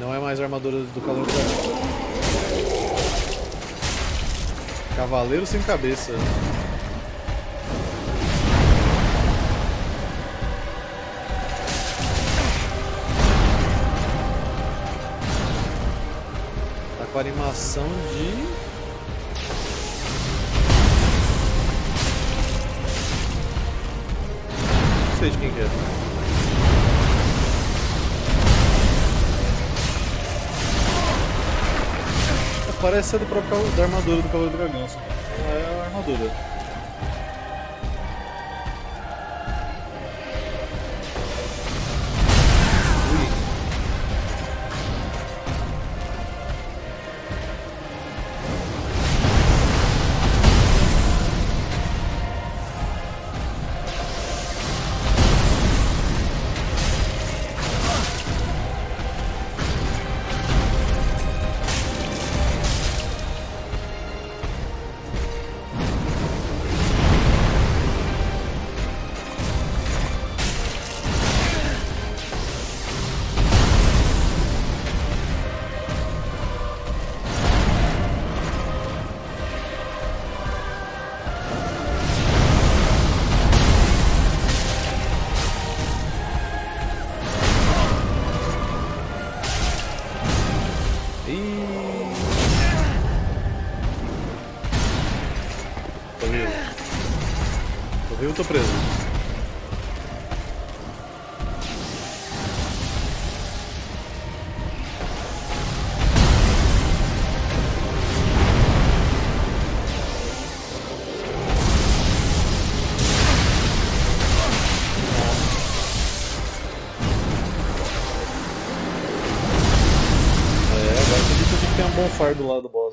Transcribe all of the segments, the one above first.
Não é mais a armadura do calor do dragão. Cavaleiro sem cabeça. Tá com animação de sei de quem que é. Parece ser do próprio da armadura do Cavaleiro do Dragão, não é a armadura. Tô preso. É, agora acredito que tem um bom fire do lado do boss,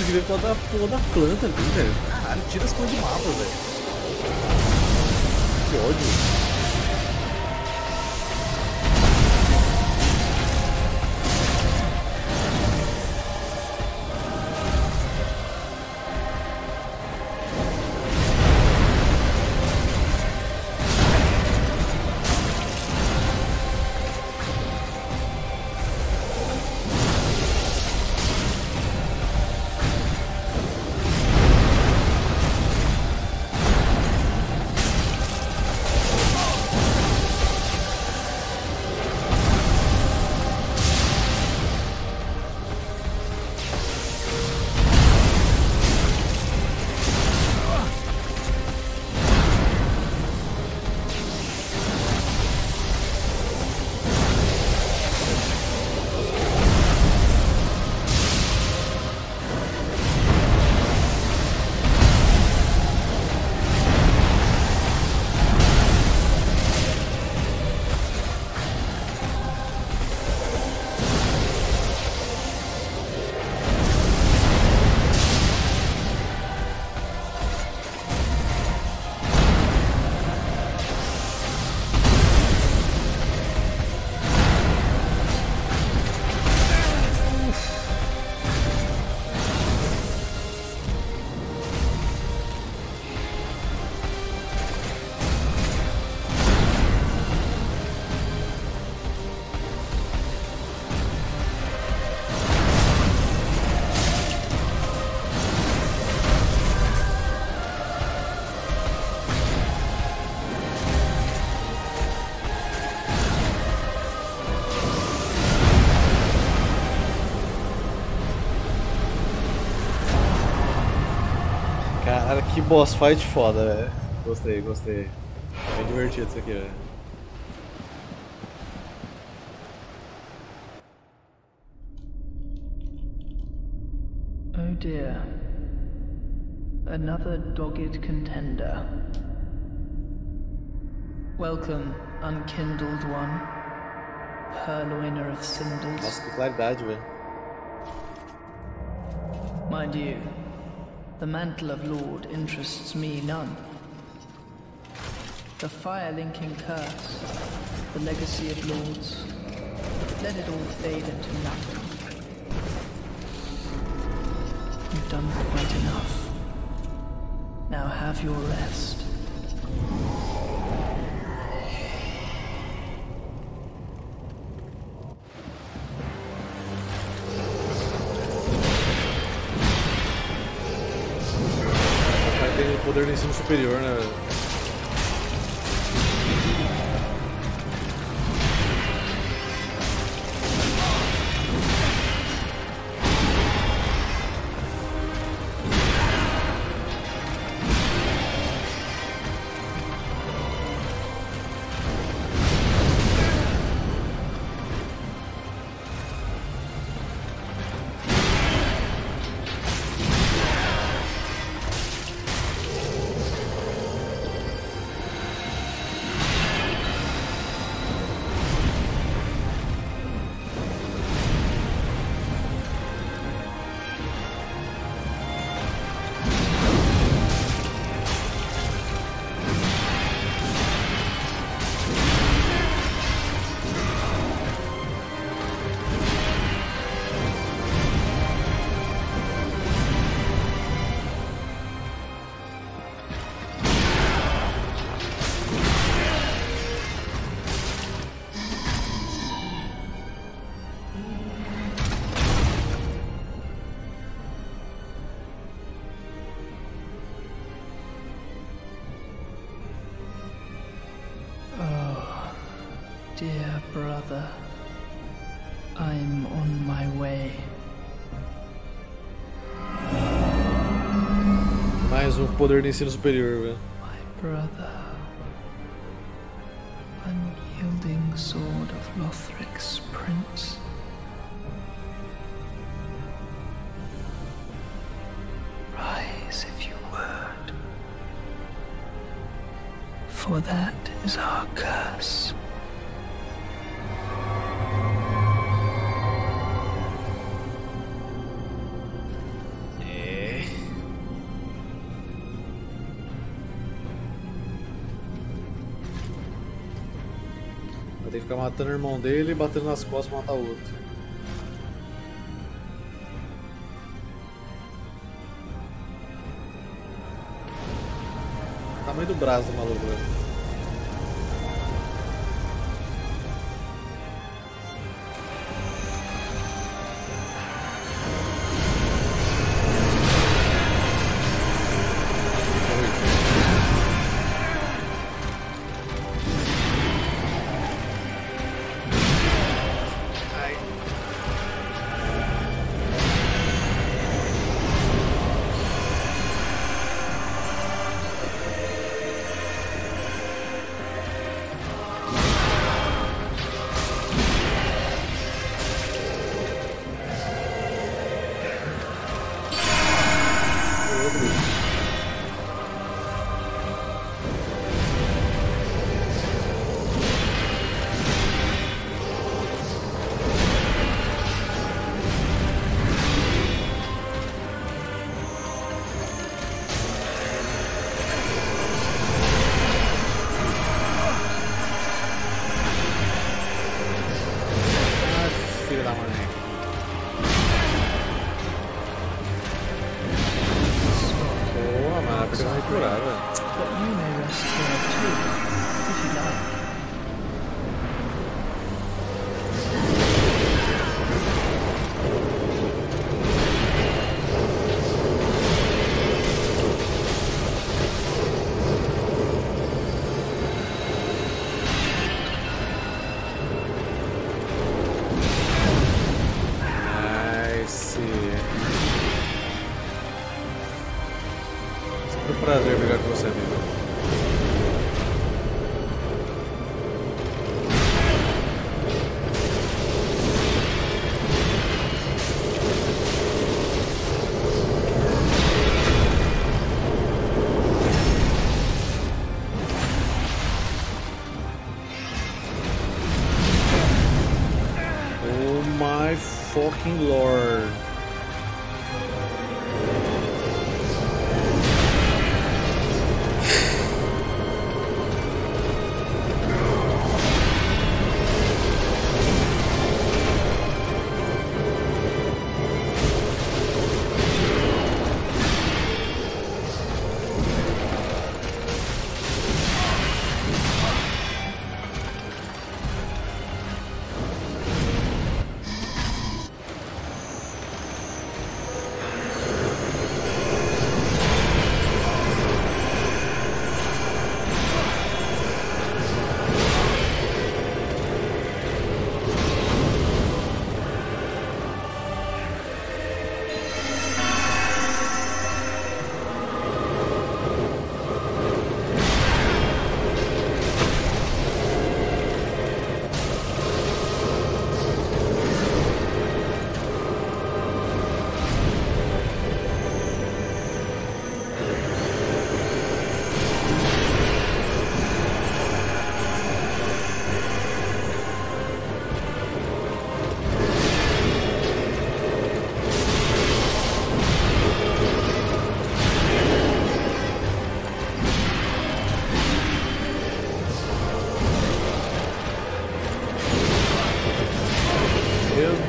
mano. da porra da planta ali, velho. Caralho, tira as coisas do mapa, velho. Que ódio. Que boss fight foda, velho. Gostei, gostei. Bem divertido isso aqui, velho. Oh dear. Another dogged contender. Welcome, unkindled one. Purloiner of cinders. Nossa, que claridade, velho. Mind you, the mantle of Lord interests me none. The fire-linking curse, the legacy of lords, let it all fade into nothing. You've done quite enough. Now have your rest. 这里边那个。Dear brother, I'm on my way. Mais um poder do ensino superior, velho. My brother. Unyielding sword of Lothric's prince. Rise if you would. For that is our curse. Ficar matando o irmão dele e batendo nas costas pra matar o outro. Tamanho do braço do maluco.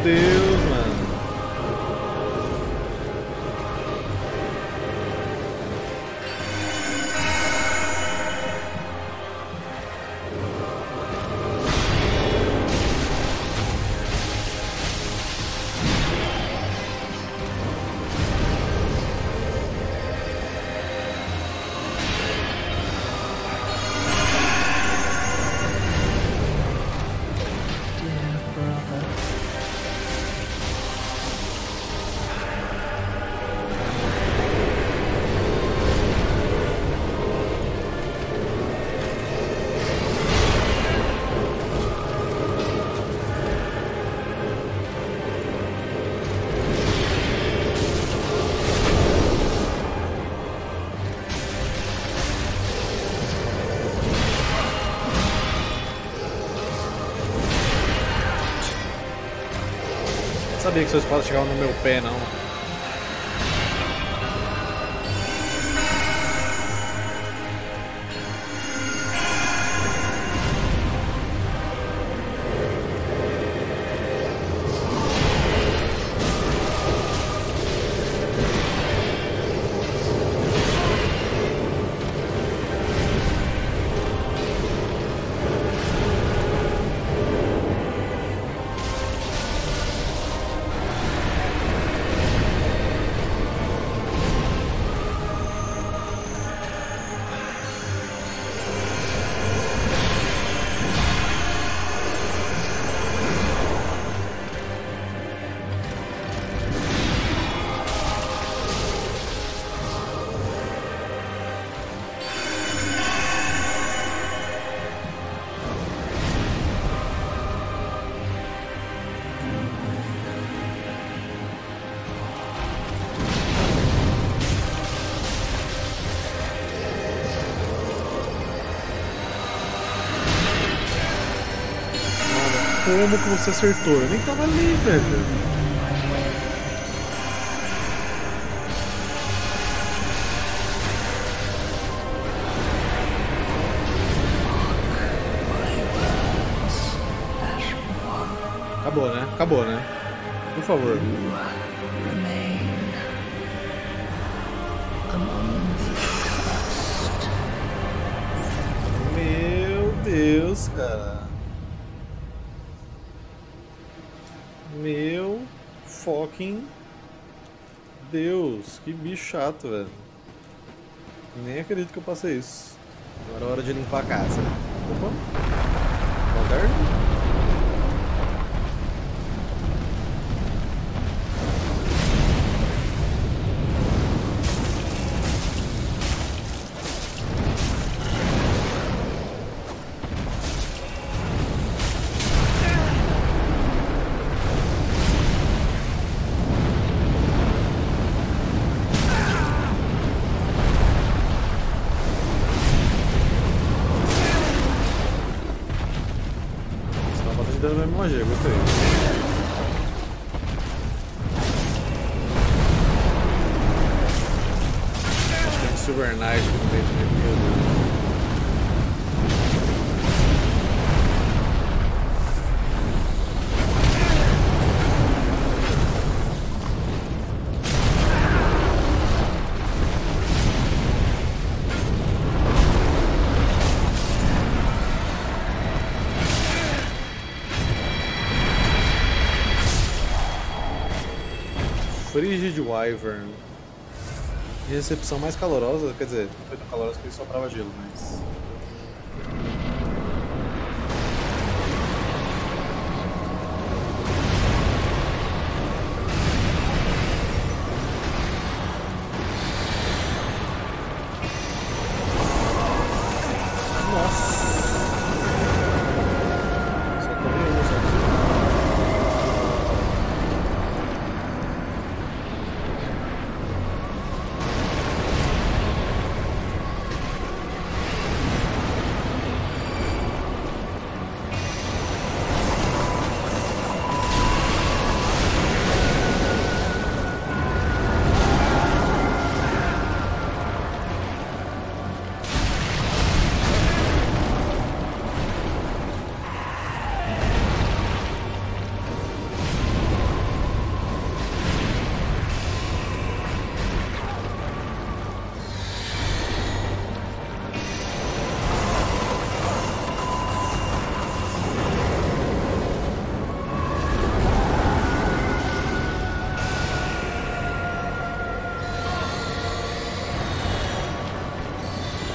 Deus, sabia que sua espada chegava no meu pé, não. Como que você acertou? Eu nem tava ali, velho. Acabou, né? Acabou, né? Por favor. Meu Deus, cara. Meu fucking Deus, que bicho chato, velho. Nem acredito que eu passei isso. Agora é hora de limpar a casa. Opa. Moderno. Magie, gostei. Frigid Wyvern. Recepção mais calorosa, quer dizer, não foi tão calorosa que ele soprava gelo, mas.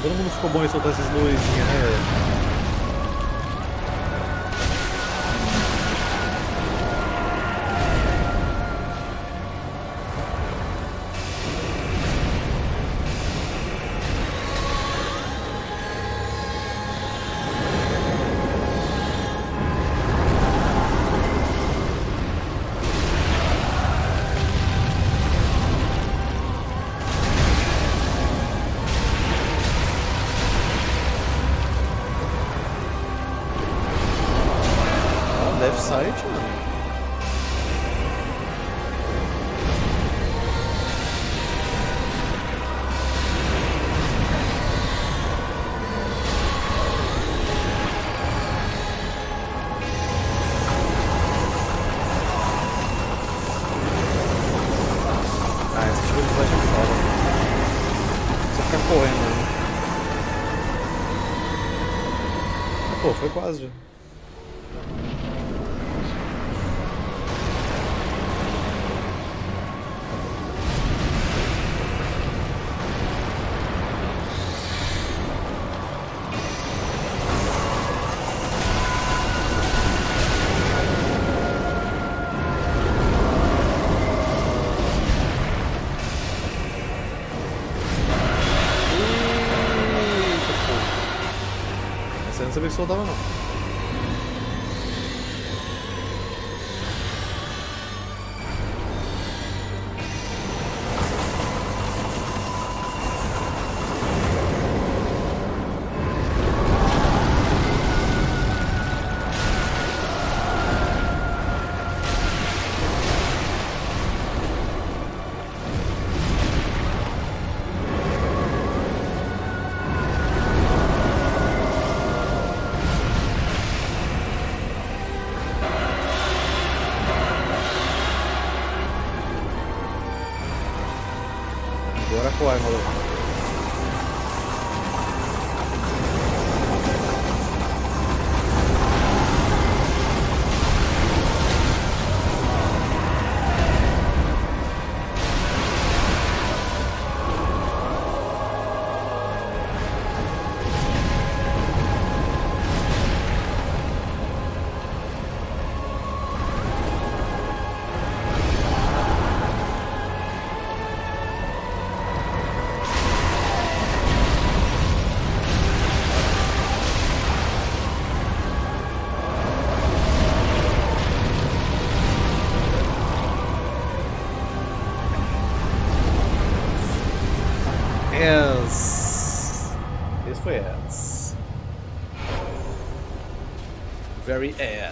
Todo mundo ficou bom em soltar essas luzinhas, né? Quase não sabia que soltava não. Agora corre, maluco. Ants. very air.